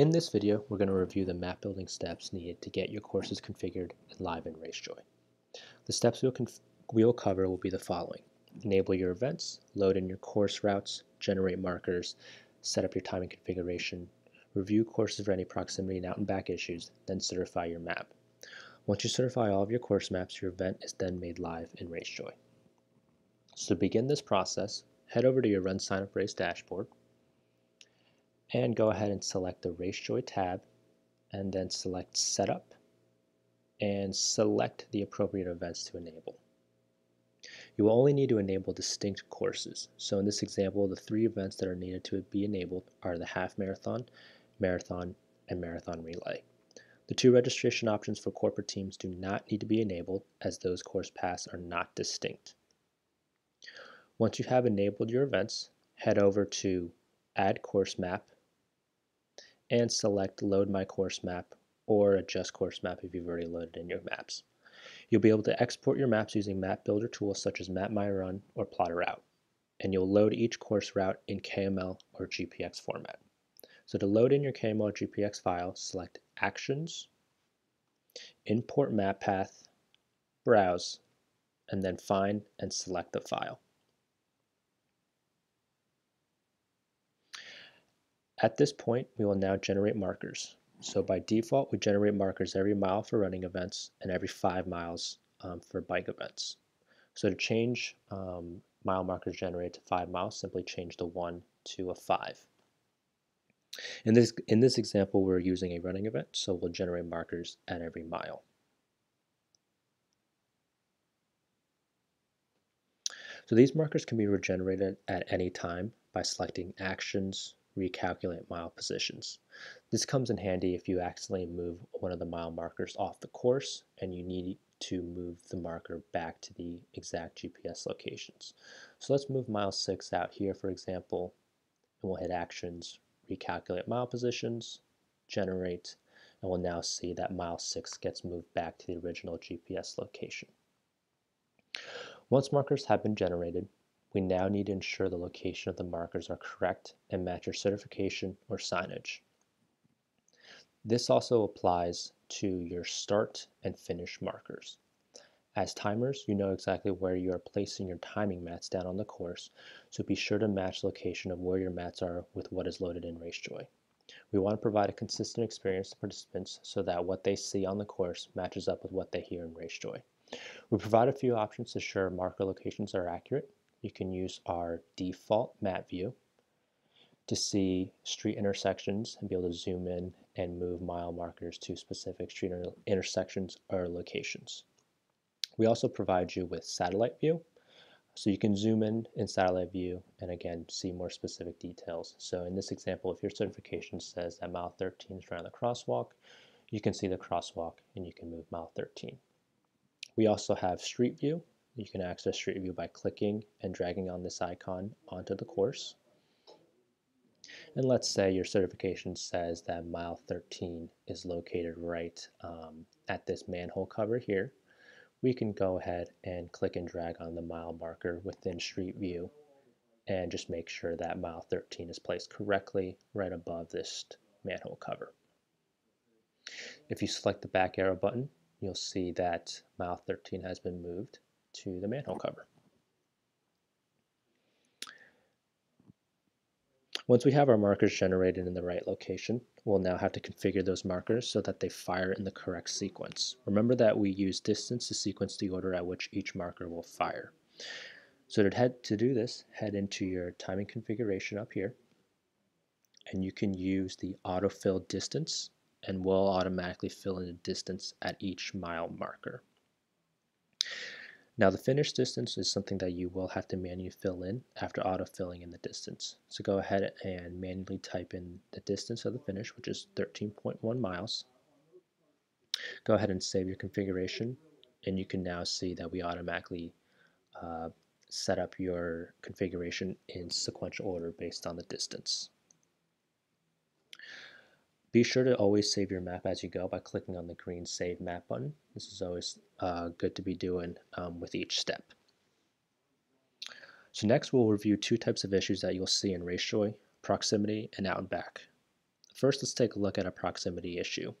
In this video, we're going to review the map building steps needed to get your courses configured and live in RaceJoy. The steps we'll, we'll cover will be the following. Enable your events, load in your course routes, generate markers, set up your timing configuration, review courses for any proximity and out and back issues, then certify your map. Once you certify all of your course maps, your event is then made live in RaceJoy. So to begin this process, head over to your RunSignUp Race dashboard and go ahead and select the RaceJoy tab and then select Setup and select the appropriate events to enable. You will only need to enable distinct courses. So in this example, the three events that are needed to be enabled are the half marathon, marathon, and marathon relay. The two registration options for corporate teams do not need to be enabled as those course paths are not distinct. Once you have enabled your events, head over to Add Course Map and select Load My Course Map or Adjust Course Map if you've already loaded in your maps. You'll be able to export your maps using map builder tools such as MapMyRun or Plotaroute, and you'll load each course route in KML or GPX format. So to load in your KML or GPX file, select Actions, Import Map Path, Browse, and then find and select the file. At this point, we will now generate markers. So by default, we generate markers every mile for running events and every five miles um, for bike events. So to change um, mile markers generated to five miles, simply change the one to a five. In this, in this example, we're using a running event, so we'll generate markers at every mile. So these markers can be regenerated at any time by selecting Actions, recalculate mile positions. This comes in handy if you accidentally move one of the mile markers off the course and you need to move the marker back to the exact GPS locations. So let's move mile 6 out here for example and we'll hit actions, recalculate mile positions, generate, and we'll now see that mile 6 gets moved back to the original GPS location. Once markers have been generated, we now need to ensure the location of the markers are correct and match your certification or signage. This also applies to your start and finish markers. As timers, you know exactly where you are placing your timing mats down on the course, so be sure to match the location of where your mats are with what is loaded in RaceJoy. We want to provide a consistent experience to participants so that what they see on the course matches up with what they hear in RaceJoy. We provide a few options to ensure marker locations are accurate, you can use our default map view to see street intersections and be able to zoom in and move mile markers to specific street intersections or locations. We also provide you with satellite view so you can zoom in in satellite view and again see more specific details. So in this example, if your certification says that mile 13 is around the crosswalk, you can see the crosswalk and you can move mile 13. We also have street view you can access Street View by clicking and dragging on this icon onto the course. And let's say your certification says that mile 13 is located right um, at this manhole cover here. We can go ahead and click and drag on the mile marker within Street View and just make sure that mile 13 is placed correctly right above this manhole cover. If you select the back arrow button, you'll see that mile 13 has been moved to the manhole cover. Once we have our markers generated in the right location, we'll now have to configure those markers so that they fire in the correct sequence. Remember that we use distance to sequence the order at which each marker will fire. So to, head, to do this, head into your timing configuration up here, and you can use the autofill distance, and we'll automatically fill in the distance at each mile marker. Now the finish distance is something that you will have to manually fill in after auto-filling in the distance. So go ahead and manually type in the distance of the finish, which is 13.1 miles. Go ahead and save your configuration, and you can now see that we automatically uh, set up your configuration in sequential order based on the distance. Be sure to always save your map as you go by clicking on the green Save Map button. This is always uh, good to be doing um, with each step. So next we'll review two types of issues that you'll see in RaceJoy, proximity and out and back. First, let's take a look at a proximity issue.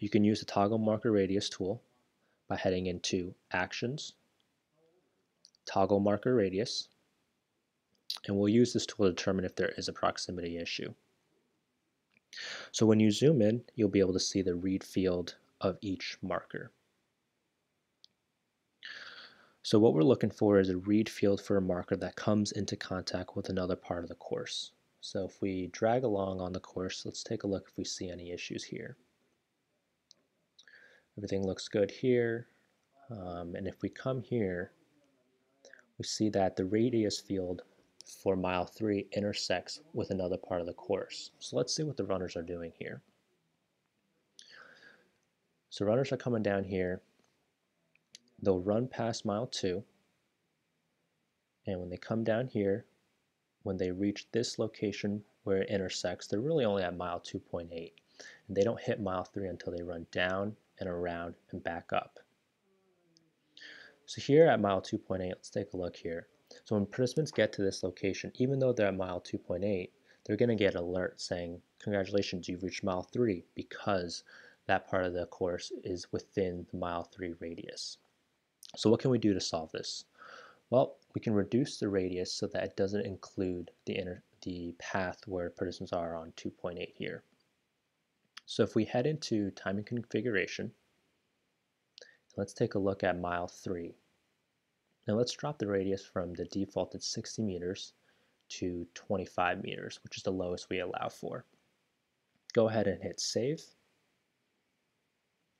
You can use the toggle marker radius tool by heading into Actions, Toggle Marker Radius, and we'll use this tool to determine if there is a proximity issue. So when you zoom in, you'll be able to see the read field of each marker. So what we're looking for is a read field for a marker that comes into contact with another part of the course. So if we drag along on the course, let's take a look if we see any issues here. Everything looks good here. Um, and if we come here, we see that the radius field for mile three intersects with another part of the course. So let's see what the runners are doing here. So runners are coming down here. They'll run past mile two. And when they come down here, when they reach this location where it intersects, they're really only at mile 2.8. And they don't hit mile three until they run down and around and back up. So here at mile 2.8, let's take a look here. So when participants get to this location, even though they're at mile 2.8, they're going to get an alert saying, congratulations, you've reached mile 3 because that part of the course is within the mile 3 radius. So what can we do to solve this? Well, we can reduce the radius so that it doesn't include the, inner, the path where participants are on 2.8 here. So if we head into timing configuration, let's take a look at mile 3. Now let's drop the radius from the defaulted 60 meters to 25 meters, which is the lowest we allow for. Go ahead and hit save.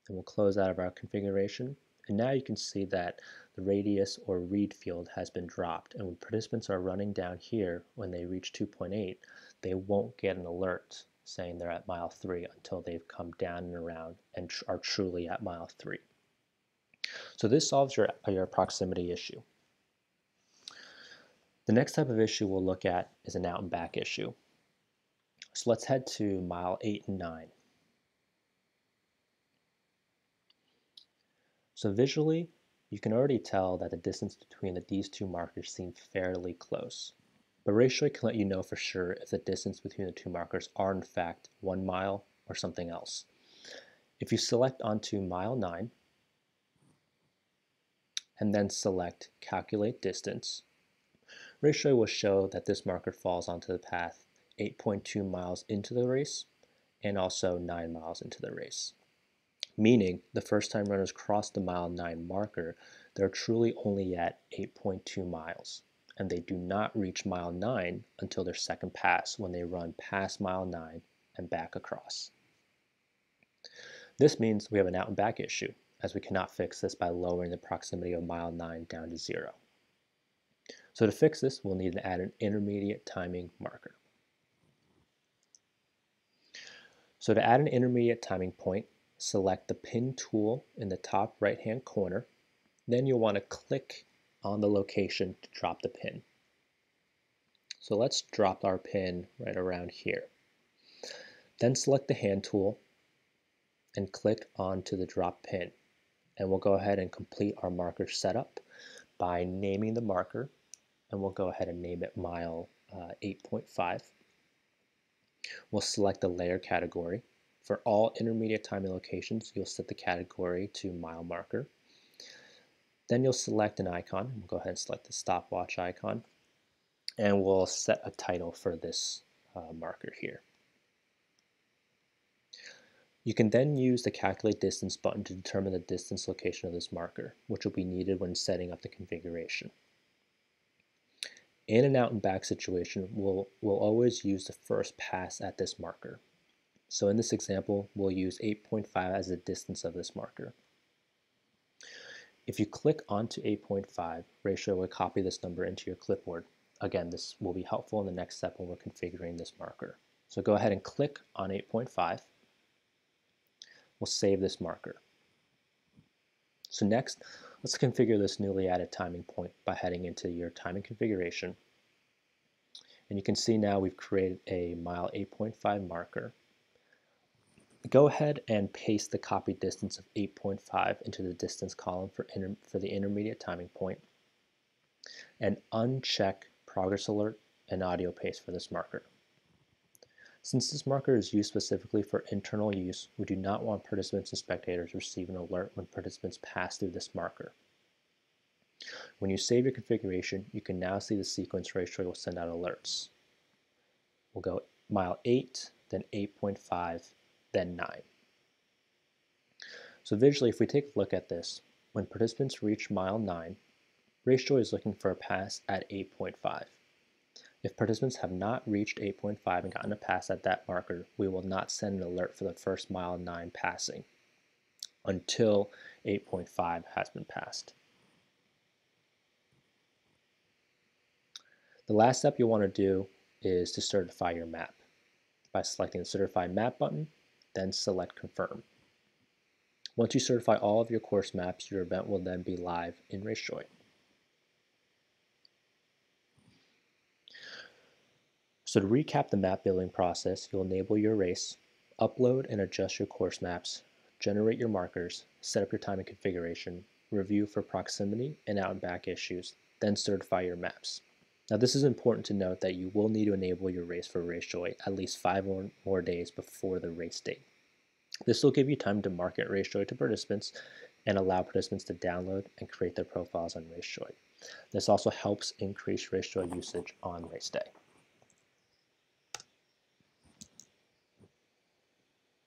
And we'll close out of our configuration. And now you can see that the radius or read field has been dropped. And when participants are running down here, when they reach 2.8, they won't get an alert saying they're at mile 3 until they've come down and around and tr are truly at mile 3. So this solves your, your proximity issue. The next type of issue we'll look at is an out and back issue. So let's head to mile 8 and 9. So visually, you can already tell that the distance between the, these two markers seem fairly close. But RaceJoy can let you know for sure if the distance between the two markers are in fact one mile or something else. If you select onto mile 9, and then select Calculate Distance. RaceJoy will show that this marker falls onto the path 8.2 miles into the race and also 9 miles into the race. Meaning, the first time runners cross the mile 9 marker, they're truly only at 8.2 miles, and they do not reach mile 9 until their second pass when they run past mile 9 and back across. This means we have an out and back issue, as we cannot fix this by lowering the proximity of mile 9 down to 0. So to fix this, we'll need to add an intermediate timing marker. So to add an intermediate timing point, select the pin tool in the top right hand corner. Then you'll want to click on the location to drop the pin. So let's drop our pin right around here. Then select the hand tool and click onto the drop pin and we'll go ahead and complete our marker setup by naming the marker and we'll go ahead and name it mile uh, 8.5. We'll select the layer category. For all intermediate timing locations, you'll set the category to mile marker. Then you'll select an icon. We'll go ahead and select the stopwatch icon. And we'll set a title for this uh, marker here. You can then use the Calculate Distance button to determine the distance location of this marker, which will be needed when setting up the configuration. In an out and back situation, we'll, we'll always use the first pass at this marker. So in this example, we'll use 8.5 as the distance of this marker. If you click onto 8.5, RaceJoy will copy this number into your clipboard. Again, this will be helpful in the next step when we're configuring this marker. So go ahead and click on 8.5 we'll save this marker. So next, let's configure this newly added timing point by heading into your timing configuration. And you can see now we've created a mile 8.5 marker. Go ahead and paste the copy distance of 8.5 into the distance column for, for the intermediate timing point and uncheck progress alert and audio pace for this marker. Since this marker is used specifically for internal use, we do not want participants and spectators to receive an alert when participants pass through this marker. When you save your configuration, you can now see the sequence Racejoy will send out alerts. We'll go mile 8, then 8.5, then 9. So visually, if we take a look at this, when participants reach mile 9, Racejoy is looking for a pass at 8.5. If participants have not reached 8.5 and gotten a pass at that marker, we will not send an alert for the first mile 9 passing until 8.5 has been passed. The last step you'll want to do is to certify your map by selecting the Certify Map button, then select Confirm. Once you certify all of your course maps, your event will then be live in Racejoy. So to recap the map building process, you'll enable your race, upload and adjust your course maps, generate your markers, set up your timing configuration, review for proximity and out and back issues, then certify your maps. Now this is important to note that you will need to enable your race for Racejoy at least five or more days before the race date. This will give you time to market Racejoy to participants and allow participants to download and create their profiles on Racejoy. This also helps increase Racejoy usage on race day.